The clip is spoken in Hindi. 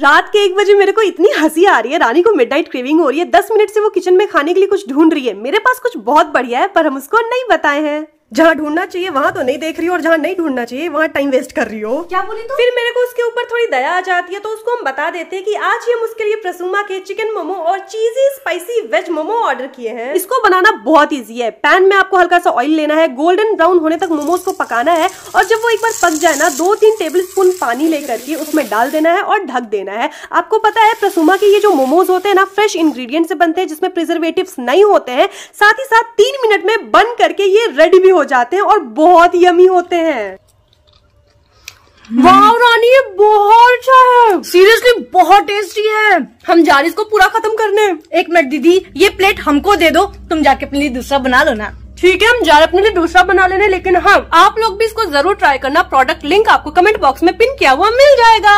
रात के एक बजे मेरे को इतनी हँसी आ रही है, रानी को मिड नाइट क्रेविंग हो रही है, दस मिनट से वो किचन में खाने के लिए कुछ ढूंढ रही है। मेरे पास कुछ बहुत बढ़िया है, पर हम उसको नहीं बताए हैं। जहाँ ढूंढना चाहिए वहाँ तो नहीं देख रही हो और जहाँ नहीं ढूंढना चाहिए वहाँ टाइम वेस्ट कर रही हो। क्या बोली तो? फिर मेरे को उसके ऊपर थोड़ी दया आ जाती है तो उसको हम बता देते हैं कि आज ही हम उसके लिए प्रसूमा के चिकन मोमो और cheesy spicy veg momo order किए हैं। इसको बनाना बहुत ईजी है। पैन में आपको हल्का सा ऑयल लेना है गोल्डन ब्राउन होने तक मोमोज को पकाना है और जब वो एक बार पक जाए ना दो तीन टेबल स्पून पानी लेकर के उसमें डाल देना है और ढक देना है। आपको पता है प्रसूमा के ये जो मोमोज होते हैं ना फ्रेश इंग्रेडिएंट से बनते हैं जिसमें प्रिजर्वेटिव नहीं होते हैं साथ ही साथ तीन मिनट में बन करके ये रेडी भी हो जाते हैं और बहुत यमी होते हैं। वाह रानी ये बहुत अच्छा है। सीरियसली बहुत टेस्टी है। हम जा रहे इसको पूरा खत्म करने। एक मिनट दीदी ये प्लेट हमको दे दो। तुम जाके अपने लिए दूसरा बना लो ना। ठीक है हम जा रहे अपने लिए दूसरा बना लेने लेकिन हाँ आप लोग भी इसको ज़रूर ट्राई करना। प्रोडक्ट लिंक आपको कमेंट बॉक्स में पिन किया हुआ मिल जाएगा।